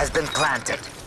has been planted.